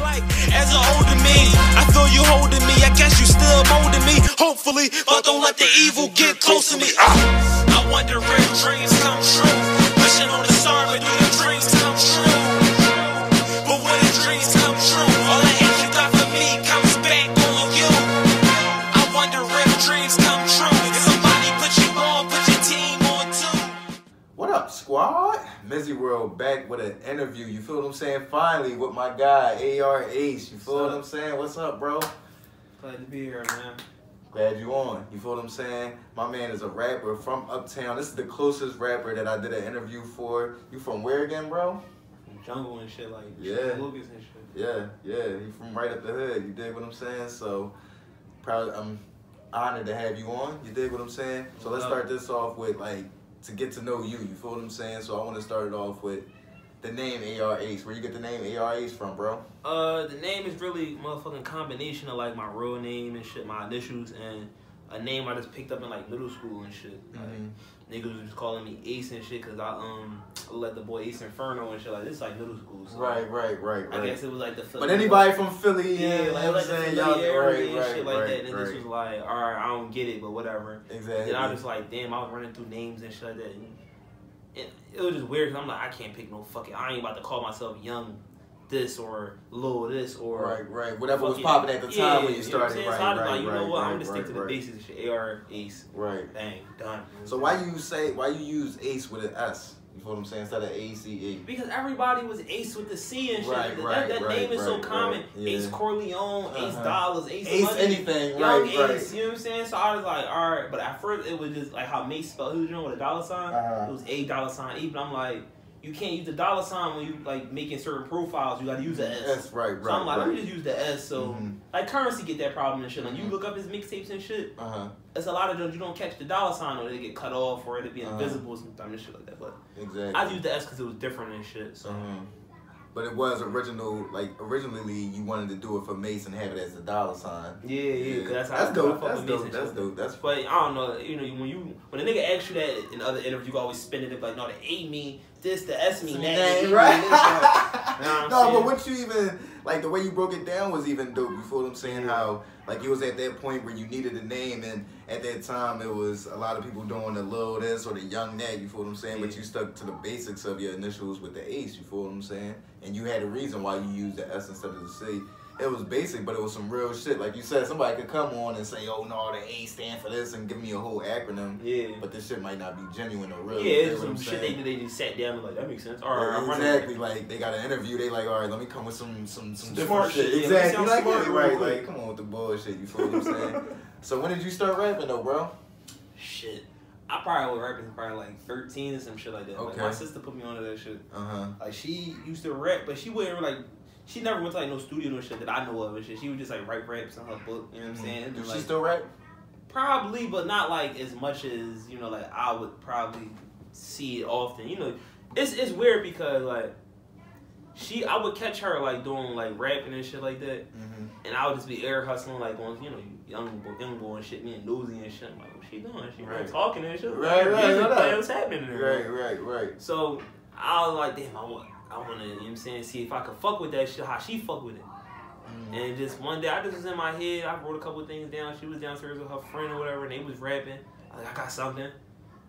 like as older me. I feel you holding me. I guess you still molding me. Hopefully, but don't let the evil get close to me. Ah. I wonder if dreams come true. Wishing on the star, but do Mizzy World back with an interview. You feel what I'm saying? Finally, with my guy AR Ase. You feel what I'm saying? What's up, bro? Glad to be here, man. Glad you on. You feel what I'm saying? My man is a rapper from Uptown. This is the closest rapper that I did an interview for. You from where again, bro? From jungle and shit, like Yeah. Lucas and shit. Yeah, yeah. You from right up the hood. You dig what I'm saying? So, proud. I'm honored to have you on. You dig what I'm saying? So let's start this off with like to get to know you. You feel what I'm saying? So I want to start it off with the name AR Ase. Where you get the name AR Ase from, bro? Uh, the name is really motherfucking combination of like my real name and shit, my initials, and a name I just picked up in like middle school and shit. Like, Mhm. niggas was just calling me Ace and shit because I um let the boy Ace Inferno and shit. Like this is like middle school. So Right, right, right, I guess it was like the. But anybody from Philly, Yeah, yeah, like, I'm the saying? Y'all, familiarity right, and right, shit like right, that. And right. this was like, all right, I don't get it, but whatever. Exactly. Then I was just like, damn, I was running through names and shit like that. And it, it was just weird because I'm like, I can't pick no fucking. I ain't about to call myself young this or little this or. Right, right. Whatever was popping at the time Yeah, when you know started. I'm saying? right, so I was right, like, you right, know what? right, I'm gonna stick right, to the right. basics. AR Ase. Right. Bang, done. So why you say why you use Ace with an S? You feel what I'm saying? Instead of A C E. Because everybody was Ace with the C and shit. Right, that right, that right, name is so common. right, yeah. Ace Corleone, Ace Uh-huh. Dollars, Ace, Ace Money. anything, Young right, right. Ace, you know what I'm saying? So I was like, all right, but at first it was just like how Mase spelled his name with a dollar sign. Uh-huh. It was a dollar sign E, but I'm like, you can't use the dollar sign when you like making certain profiles. You got to use the S. That's right, right. so I'm like, right. let me just use the S. So Mhm. like Curren$y get that problem and shit. Like you look up his mixtapes and shit. Uh huh. It's a lot of those you don't catch the dollar sign or they get cut off or it be Uh-huh. invisible sometimes and shit like that. But Exactly. I used the S because it was different and shit. So. Mhm. But it was original. Like originally, you wanted to do it for Mase and have it as a dollar sign. Yeah, yeah, 'cause that's how that's dope. That's dope. Mason That's dope. That's But I don't know, you know, when you when a nigga asks you that in other interviews, you always spin it like, no, the A mean this, the S mean that, the E right? this, you know no, saying? but what you even like the way you broke it down was even dope. You feel what I'm saying? How like you was at that point where you needed a name, and at that time it was a lot of people doing the little this or the young that. You feel what I'm saying? But you stuck to the basics of your initials with the Ace. You feel what I'm saying? And you had a reason why you used the S instead of the C. It was basic, but it was some real shit. Like you said, somebody could come on and say, "Oh no, the A stand for this," and give me a whole acronym. Yeah. But this shit might not be genuine or real. yeah, it's some shit they. They just sat down and like that makes sense. All Yeah, I'm running. exactly. Like they got an interview. They like, all right, let me come with some some some, smart shit. shit. Yeah, exactly. sound Like, smart right. Like, come on with the bullshit. You feel what I'm saying? so when did you start rapping though, bro? Shit, I probably was rapping probably like 13 or some shit like that. Like, my sister put me onto that shit. Uh huh. Like she used to rap, but she wouldn't like. She never went to like no studio or shit that I know of and shit. She would just like write raps in her book. You know what I'm saying? And Do then, she still rap? Probably, but not like as much as you know. Like I would probably see it often. You know, it's it's weird because like she, I would catch her like doing like rapping and shit like that, Mm-hmm. and I would just be air hustling like on you know young boy, young boy and shit, me and nosy and shit. I'm like, what she doing? She Right. talking and shit. Right, Like, right, right. What's happening? Right, right, right. So I was like, damn, I want, I want to, you know what I'm saying, see if I could fuck with that shit, how she fuck with it. Mm-hmm. And just one day, I just was in my head. I wrote a couple things down. She was downstairs with her friend or whatever, and they was rapping. I was like, I got something.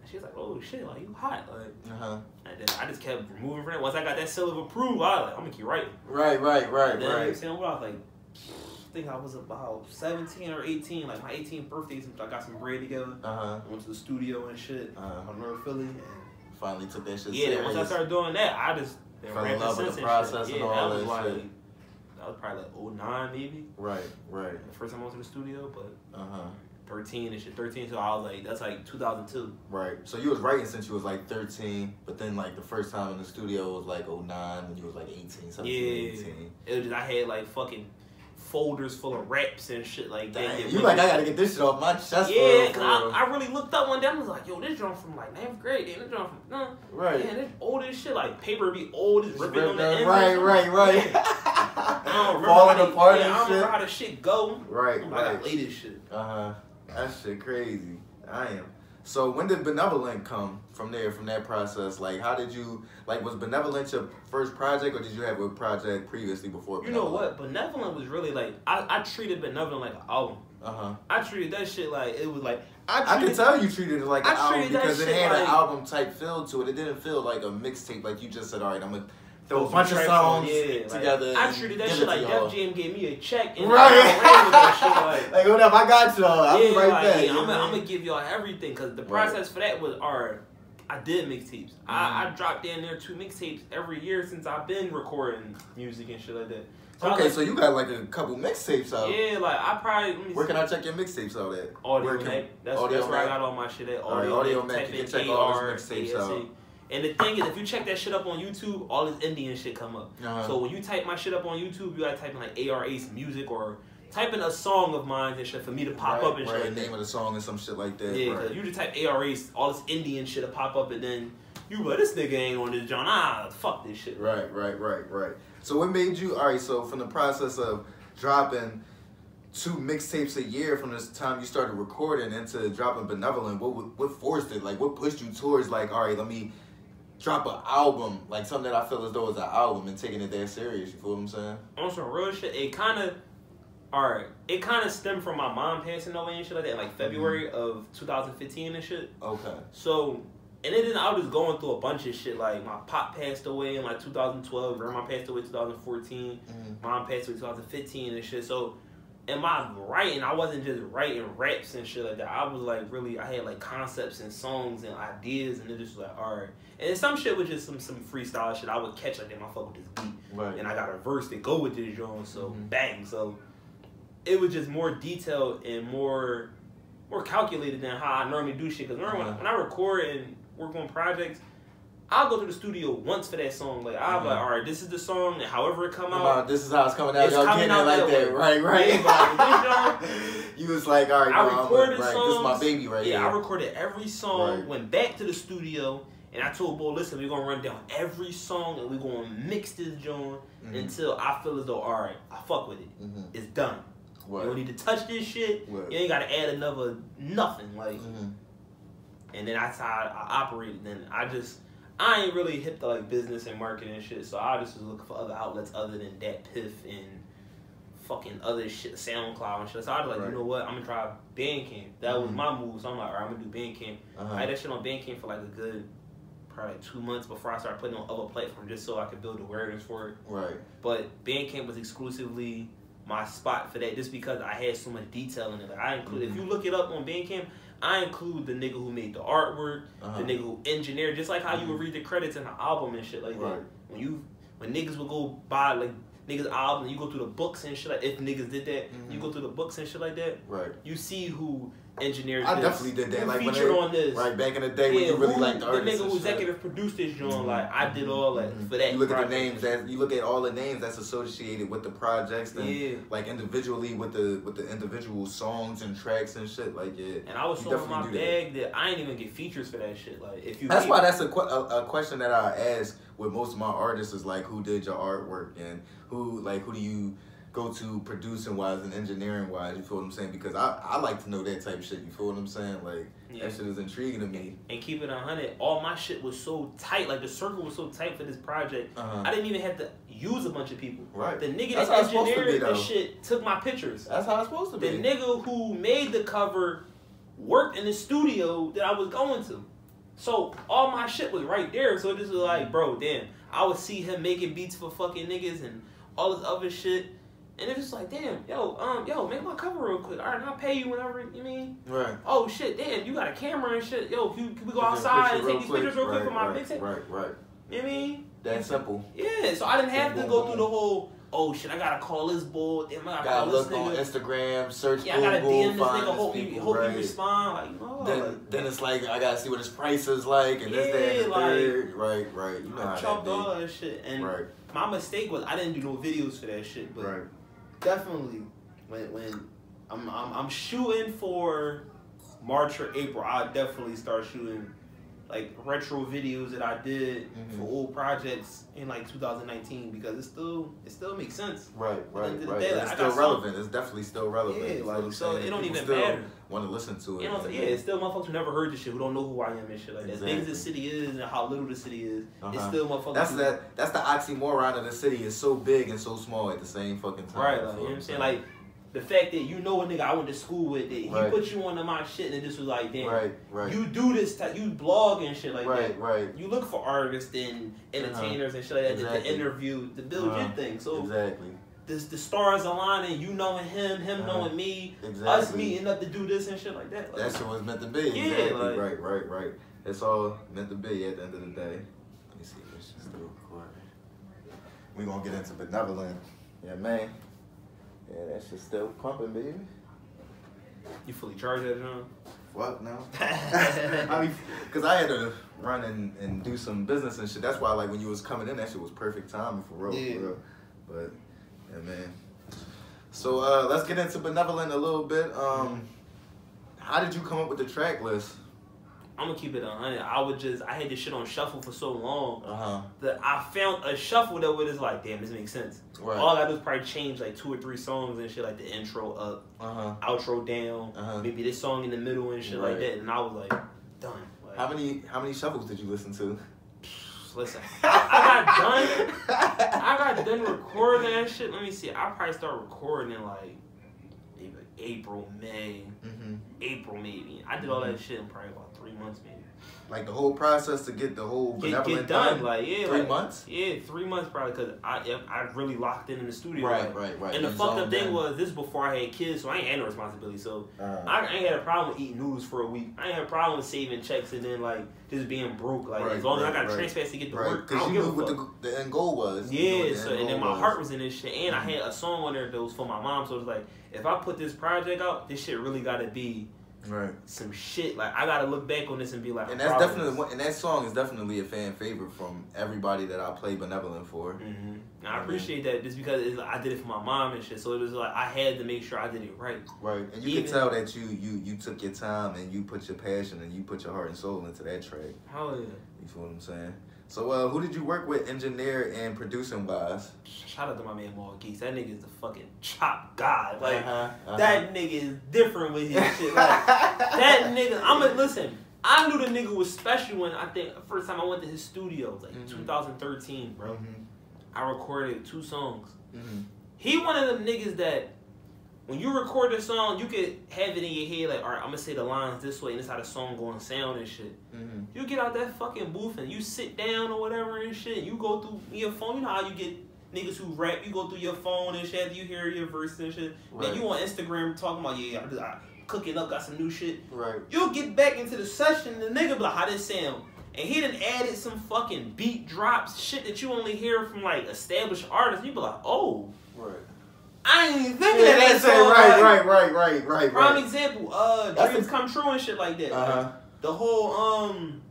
And she was like, Oh shit, like you hot, like. Uh huh. And then I just kept moving from it. Once I got that seal of approval, I was like, I'm gonna keep writing. Right, right, right, And then, you know what I'm right. saying, what I was like, I think I was about 17 or 18, like my 18th birthday. I got some bread together. Uh huh. Went to the studio and shit. Uh-huh. North Philly. And Finally took that shit yeah, once I started doing that, I just been Fell in love with the and process shit. and yeah, all that that like, shit. That was probably like 09 maybe. Right, right. The first time I went to the studio, but Uh huh. 13 and shit. 13, so I was like, that's like 2002. Right. So you was writing since you was like 13, but then like the first time in the studio was like 09 when you was like 18, 17, Yeah. 18. It was just, I had like fucking folders full of raps and shit like that. Dang, you like I gotta get this shit off my chest. Yeah, cause I. I really looked up one day. I was like, yo, this drum from like ninth grade. Damn, this drum from no. right. Man, this old as shit. Like paper be old as ripping on the right, end. right, right, right. I don't remember Falling how they- apart yeah, I and don't shit. remember how the shit go. Right, I right. got latest shit. Uh huh. That shit crazy. I am. So when did Benevolent come from there, from that process? Like, how did you, like, was Benevolent your first project, or did you have a project previously before? You know what? Benevolent was really like I, I treated Benevolent like an album. Uh huh. I treated that shit like it was like I, I treated, can tell you treated it like an album because it had like- an album type feel to it. It didn't feel like a mixtape, like you just said. All right, I'm gonna throw a bunch of songs yeah, like, together. I and treated that shit like y'all. Def Jam gave me a check and Right. I ran with that shit like. Like, what up? I got y'all. I'll yeah, be right like, back. yeah, I'm, gonna, I I'm gonna give y'all everything because the Right. process for that was alright. I did mixtapes. I, I Mm-hmm. dropped in there two mixtapes every year since I've been recording music and shit like that. So Okay, was so you got like a couple mixtapes out. yeah, like I probably let me Where see. can I check your mixtapes out at? Audiomack. That's, Audio that's where I got all my shit at. All right, Audio, Audiomack. Mac, you can check all his AR, mixtapes out. And the thing is, if you check that shit up on YouTube, all this Indian shit come up. Uh-huh. So when you type my shit up on YouTube, you gotta type in like AR Ase music or type in a song of mine and shit for me to pop right, up and shit right, like name of the song and some shit like that. Yeah, right. you just type AR Ase, all this Indian shit to pop up, and then you but this nigga ain't on this John. Ah, fuck this shit. Right, right, right, right. So what made you all right? So from the process of dropping two mixtapes a year from this time you started recording into dropping Benevolent, what what- what forced it? Like what pushed you towards like all right, let me drop an album, like something that I feel as though is an album and taking it that serious. You feel what I'm saying? On some real shit, it kind of, alright, it kind of stemmed from my mom passing away and shit like that, like February of 2015 and shit. Okay. So, and then I was going through a bunch of shit. Like my pop passed away in like 2012, grandma passed away 2014, Mhm. mom passed away 2015 and shit. So, in my writing, I wasn't just writing raps and shit like that. I was like really, I had like concepts and songs and ideas, and it just was like alright. And some shit was just some some freestyle shit. I would catch like, damn, I fuck with this beat Right. and I got a verse to go with this joint. So Mhm. bang. So it was just more detailed and more more calculated than how I normally do shit. Cause remember when, I- Mhm. when I record and work on projects, I'll go to the studio once for that song. Like I'll be like, Mhm. all right, this is the song, and however it come out. this is how it's coming out. It's Y'all coming getting it out like that that, right? Right. Yeah, this you was like, all right, I bro, recorded right. This is my baby right yeah, here. I recorded every song, Right. went back to the studio, and I told Bo, listen, we're gonna run down every song and we're gonna mix this joint Mhm. until I feel as though, all right, I fuck with it. Mhm. It's done. You don't need to touch this shit. What? You ain't gotta add another nothing. Like, Mhm. and then that's how I, I operate. Then I just, I ain't really hip to like business and marketing and shit. So I just was looking for other outlets other than DatPiff and fucking other shit, SoundCloud and shit. So I was like, Right. you know what? I'm gonna try Bandcamp. That was Mhm. my move. So I'm like, all right, I'm gonna do Bandcamp. Uh-huh. I had that shit on Bandcamp for like a good, probably two months before I started putting on other platforms just so I could build awareness for it. Right. But Bandcamp was exclusively my spot for that, just because I had so much detail in it. Like I include, if Mhm. you look it up on Bandcamp, I include the nigga who made the artwork, Uh-huh. the nigga who engineered, just like how you would Mhm. read the credits in an album and shit like Right. that. When you, when niggas would go buy like niggas album, you go through the books and shit like if niggas did that, you Mhm. go through the books and shit like that. Right. You see who engineered. I this, definitely did that, like, when featured they- on this. Right. Back in the day when you really who, liked the the nigga who executive produced this joint, Mhm. like I did all that Mhm. for that. You look at the names that you look at all the names that's associated with the projects and Yeah. like individually with the with the individual songs and tracks and shit. Like yeah. And I was You so in definitely my do that. that. I ain't even get features for that shit. Like if you That's why that's a, que- a a question that I ask with most of my artists is like who did your artwork and who like who do you go to producing wise and engineering wise. You feel what I'm saying? Because I I like to know that type of shit. You feel what I'm saying? Like Yeah. that shit is intriguing to me. and keep it hundred. All my shit was so tight. Like the circle was so tight for this project. Uh-huh. I didn't even have to use a bunch of people. Right. The nigga That's that how it's supposed to be, engineered the though. shit took my pictures. That's how it's supposed to be. The nigga who made the cover worked in the studio that I was going to. So all my shit was right there. So this was like, bro, damn. I would see him making beats for fucking niggas and all this other shit. And it's just like, damn, yo, um, yo, make my cover real quick. All right, I'll pay you whenever, you mean? Right. Oh shit, damn, you got a camera and shit. Yo, can, can we go outside and take these pictures real quick for my right, mixtape? Right, right. You know I mean? That simple. Yeah, so I didn't have to go through the whole, oh shit, I gotta call this bull. Damn, I gotta, Gotta call look this on. Instagram, search Yeah, I gotta Google, DM this nigga, hope, these he, people, hope right. he respond. Like, no. Then, like, then it's like I gotta see what his price is like and this, that, and like- third. Right, right. You know I how chopped all that shit. And Right, my mistake was I didn't do no videos for that shit. But right. Definitely, when when I'm, I'm I'm shooting for March or April, I'll definitely start shooting like retro videos that I did Mhm. for old projects in like 2019 because it still it still makes sense. Right, right, right. day, like, it's still relevant. It's definitely still relevant. Yeah, You like, so it don't even matter. Want to listen to it? You know, yeah, it's still motherfuckers who never heard this shit, who don't know who I am and shit like that. As big as Exactly. the city is and how little the city is, it's Uh-huh. still motherfuckers. That's that. That's the oxymoron of the city. It's so big and so small at the same fucking time. Right, like, you know what I'm saying? Like the fact that you know a nigga I went to school with, that he Right. put you onto my shit, and this was like, damn, right, right, you do this, type, you blog and shit like right, that. right. You look for artists and entertainers and shit like that to- Exactly. to interview to build Uh-huh. your thing. So exactly, this the stars aligning, you knowing him, him Uh-huh. knowing me, exactly. us meeting up to do this and shit like that. Like, That shit was meant to be. Yeah, exactly. like- right, right, right. It's all meant to be at the end of the day. Let me see if this shit's still recording. We gonna get into benevolent. Yeah, man. Yeah, that shit's still pumping, baby. you fully charged that, John? Fuck no. I mean, cause I had to run and, and do some business and shit. That's why, like, when you was coming in, that shit was perfect timing for real, Yeah. for real. But yeah, man. So uh, let's get into benevolent a little bit. Um, how did you come up with the track list? I'm gonna keep it a hundred. I would just I had this shit on shuffle for so long Uh huh. that I found a shuffle that was just like, damn, this makes sense. Right. All I do is probably change like two or three songs and shit, like the intro up, Uh huh. outro down, Uh-huh. maybe this song in the middle and shit like that. And I was like, done. Like, How many how many shuffles did you listen to? Listen, I, I got done. I got done recording that shit. Let me see. I probably start recording in like maybe like April, May, hmm April maybe. I did all that shit in probably about three months maybe. Like the whole process to get the whole Get, get done, thing? like yeah, Three like, months. Yeah, three months probably because I I really locked in in the studio. Right, right, right. And the fucked up thing in. was this is before I had kids, so I ain't had no responsibility. So Uh, I, I ain't had a problem with eating noodles for a week. I ain't had a problem with saving checks and then like just being broke. Like Right, as long as I got right. transfers to get to right, work, because you knew what the, the end goal was. Yeah, the so and then my was. heart was in this shit, and I Mhm. had a song on there that was for my mom. So it was like, if I put this project out, this shit really got to be right. some shit. Like I gotta look back on this and be like, And that's proud definitely this. one- and that song is definitely a fan favorite from everybody that I play benevolent for. Mhm. And I appreciate that just because it's, I did it for my mom and shit. So it was like I had to make sure I did it right. Right, and you Even- can tell that you you you took your time and you put your passion and you put your heart and soul into that track. Hell yeah! You feel what I'm saying? So, uh, who did you work with, engineer and producing wise? Shout out to my man Maul Geese. That nigga is the fucking chop god. Like Uh-huh, uh-huh. that nigga is different with his shit. Like that nigga. I'ma listen. I knew the nigga was special when I think first time I went to his studio like Mhm. 2013, bro. Mhm, I recorded two songs. mhm. He one of them niggas that when you record a song, you could have it in your head like, all right, I'm gonna say the lines this way, and this how the song gonna sound and shit. Mhm. You get out that fucking booth and you sit down or whatever and shit. You go through your phone. You know how you get niggas who rap. You go through your phone and shit. You hear your verse and shit. Right. Then you on Instagram talking about yeah, I, just, I cooking up, got some new shit. Right. You'll get back into the session. The nigga be like, how this sound? And he done added some fucking beat drops, shit that you only hear from like established artists. You be like, oh, Right. I ain't even Yeah, thinking of that that's it. Right, right, right, right, right, Prime right. example, uh, That's dreams the- come true and shit like that. Uh huh. The whole um,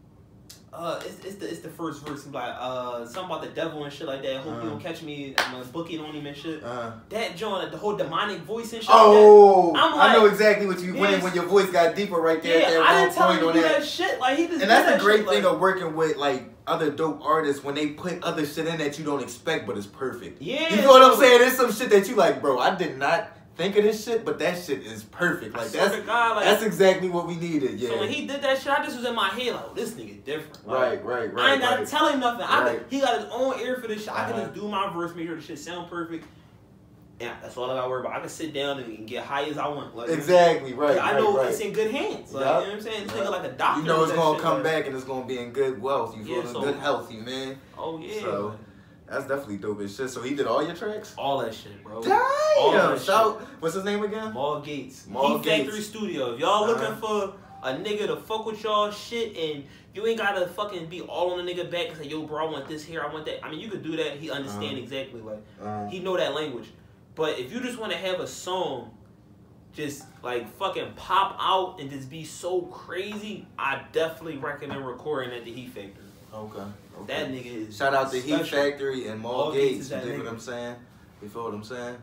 uh, it's, it's the it's the first verse like uh, something about the devil and shit like that. Hope Uh-huh. you don't catch me. I'm gonna book it on him and shit. Uh-huh. That joint, the whole demonic voice and shit. like Oh, I'm I know exactly what you when Yes. when your voice got deeper right there. at yeah, that I didn't tell him to do that. that shit. Like he just And that's that the great shit, thing like, of working with like other dope artists when they put other shit in that you don't expect, but it's perfect. Yeah, you know what I'm saying? There's some shit that you like, bro. I did not think of this shit, but that shit is perfect. Like that's God, like, that's exactly what we needed. Yeah. So when he did that shit, I just was in my head like, oh, this nigga different. Like, right, right, right. I ain't gotta right. tell him nothing. I Right. could, he got his own ear for this shit. I can Uh-huh. just do my verse, make sure the shit sound perfect. Yeah, that's all I gotta worry about. I can sit down and get high as I want. Like Exactly right. I know right. it's in good hands. Like, Yup. You know what I'm saying? This Yup. like a doctor. You know it's gonna shit, come back and it's gonna be in good wealth. You feel Yeah, so- good health, you man. Oh yeah. So, That's definitely dope as shit. So he did all your tracks. all that shit, bro. All Damn! that Shout. What's his name again? Maul Gates. Maul Gates. Factory Studio. If y'all looking Uh-huh. for a nigga to fuck with y'all shit and you ain't gotta fucking be all on the nigga back and say, yo, bro, I want this here, I want that. I mean, you could do that. He understand Uh-huh. exactly. Like, Uh, he know that language. But if you just want to have a song just like fucking pop out and just be so crazy, I definitely recommend recording at the Heat Factory. okay. okay. That nigga is Shout out to Heat. Factory and Maul Maul Gates Gates. You that dig what I'm saying? You feel what I'm saying?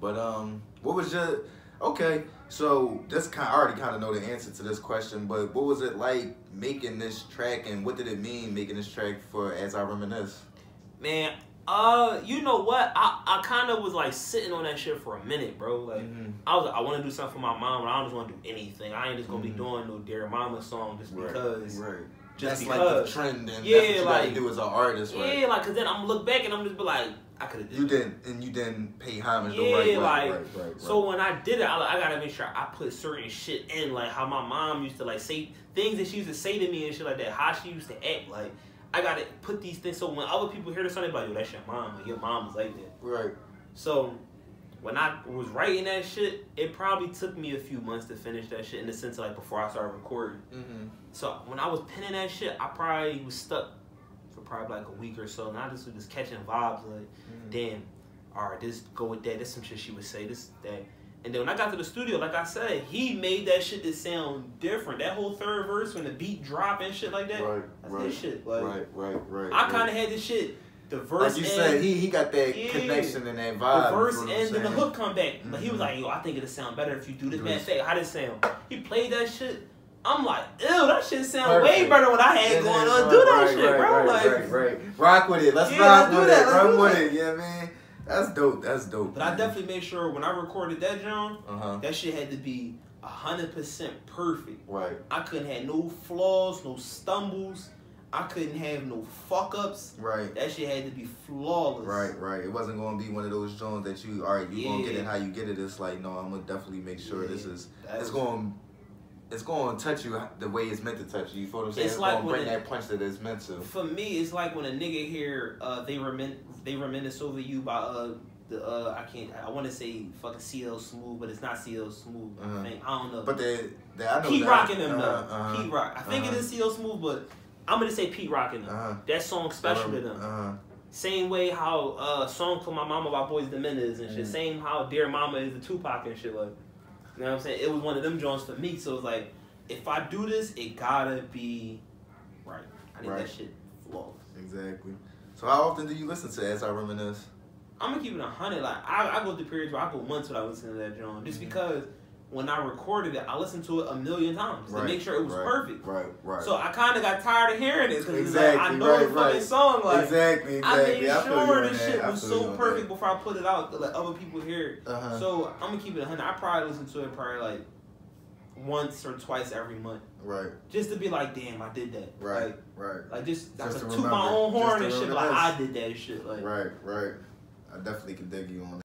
But um, what was your Okay, so this kind I already kind of know the answer to this question, but what was it like making this track, and what did it mean making this track for As I Reminisce? Man, uh, you know what? I, I kind of was like sitting on that shit for a minute, bro. Like, Mhm. I was I want to do something for my mom, but I don't just want to do anything. I ain't just gonna Mhm. be doing no Dear Mama song just Right, because. right. Just that's because. like the trend, and Yeah, that's what you like- gotta do as an artist, right? Yeah, like, cause then I'm look back and I'm just be like, I could have You didn't, and you didn't pay homage. Yeah, the right, like, right, right, right. So when I did it, I, I gotta make sure I put certain shit in, like how my mom used to like say things that she used to say to me and shit like that. How she used to act, like I gotta put these things. So when other people hear this, they be like, "Yo, that's your mom. Like your mom was like that." right, So when I was writing that shit, it probably took me a few months to finish that shit in the sense of like before I started recording. mm-hmm. So when I was penning that shit, I probably was stuck for probably like a week or so, and I just was just catching vibes like Mm-hmm. damn, all right, this go with that. This some shit she would say. This that. And then when I got to the studio, like I said, he made that shit to sound different. That whole third verse when the beat drop and shit like that. right, That's right, his shit. Like right, right, right. I kind of had this shit. The verse like you end, said, he he got that Yeah. connection and that vibe. you verse feel what I'm ends and the hook come back. Like he was Mhm. like, yo, I think it'll sound better if you do this. Man, say how this sound? He played that shit. I'm like, ew, that shit sound way better than what I had Yeah, going on. right, do that right, shit, right, bro. Right, like, right, right. Rock with it. Let's Yeah, rock with that, it. let's Run do with that. it. Yeah, man. That's dope. That's dope. But I definitely made sure when I recorded that, John, Uh huh. that shit had to be hundred percent perfect. Right. I couldn't have no flaws, no stumbles. I couldn't have no fuck ups. Right. That shit had to be flawless. Right, right. It wasn't gonna be one of those joints that you, all right, you gonna get it how you get it. It's like, no, I'm gonna definitely make sure this is, it's going, it's going to touch you the way it's meant to touch you. You feel what I'm saying? It's It's, like gonna when bring it- that punch that it's meant to. For me, it's like when a nigga here, uh, they remin they reminisce over you by uh the uh I can't I want to say fucking CL Smooth, but it's not CL Smooth. Uh-huh. I, think. I don't know. But they, they I know Pete that. Rock in them Uh-huh, though. uh-huh, Pete Rock. I think uh-huh. it is CL Smooth, but I'm gonna say Pete Rock in them. Uh-huh. That song special to them. Uh-huh. Same way how uh song for my mama by Boys the is and shit. Mhm. Same how Dear Mama is the Tupac and shit. Like, you know what I'm saying? It was one of them joints for me. So it's like, if I do this, it gotta be right. I need Right. that shit flawless. Exactly. So how often do you listen to As I Reminisce? I'm gonna keep it a hundred. Like I, I go through periods where I go months without listening to that joint, just Mhm. because when I recorded it, I listened to it a million times to make sure it was right, perfect. Right, right. So I kind of got tired of hearing it because Exactly, like, I know right, the fucking right. song. Like exactly, I exactly. made I feel sure this shit was so perfect before I put it out to let other people hear it. Uh-huh. So I'm gonna keep it hundred. I probably listen to it probably like once or twice every month, Right, just to be like, damn, I did that. right, Like, right, like just, like Just to to toot my own horn and shit. Like I did that shit. Like right, right. I definitely can dig you on